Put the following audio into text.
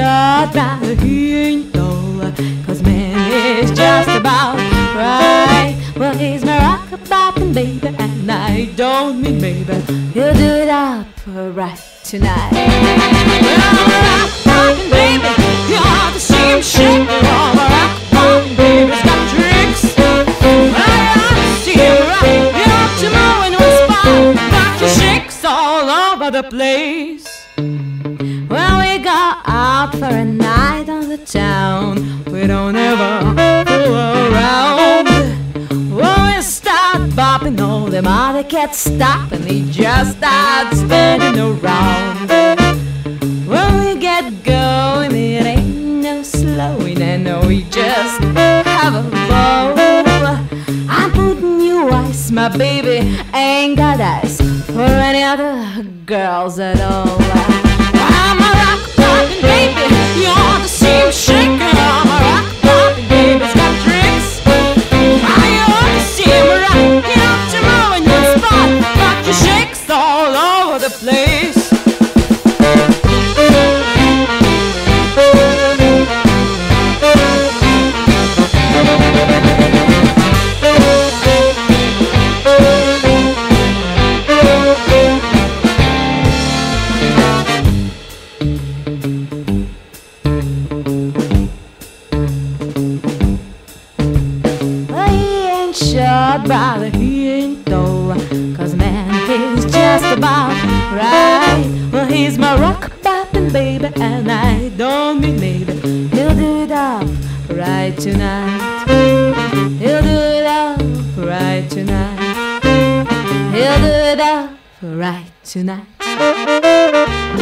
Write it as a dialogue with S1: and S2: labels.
S1: ain't short, but he ain't tall. Cause man is just about right. Well, he's my rock baby, and I don't mean maybe. He'll do it up right tonight. Well, baby, you're the same shape. Oh, rock bopping baby's got tricks. I see you. Got your all over the place. When we go out for a night on the town, we don't ever fool around. When we start bopping, all them other cats stop and they just start spinning around. When we get going, it ain't no slowing, and we just have a ball. I'm putting you ice, my baby ain't got eyes for any other girls at all. I'm a rock the place. Well, he ain't short, he's my rock bopping baby, and I don't mean maybe. He'll do it up right tonight. He'll do it up right tonight. He'll do it up right tonight.